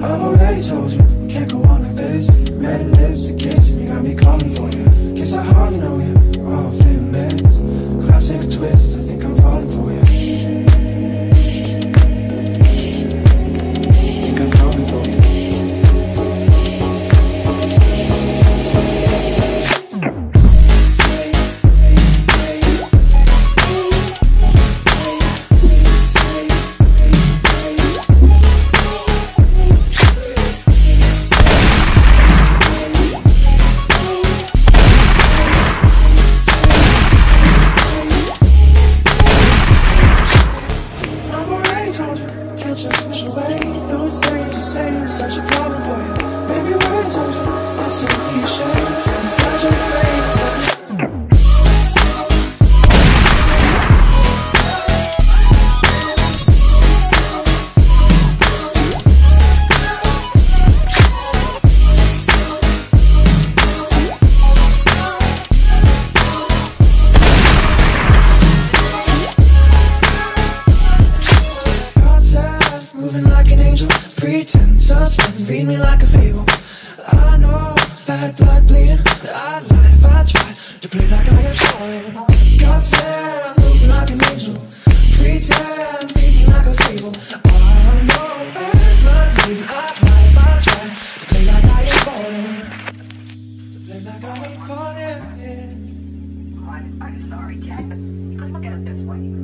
I've already told you, we can't go on like this. Pretend suspend, read me like a fable. I know to play like I am falling. God said I'm moving like an angel. Pretend, me like a fable. I know blood bleeding. I'd lie if I tried to play like I am falling. To play like I am falling. Oh, I'm, I'm sorry, Jack, but could look at it this way.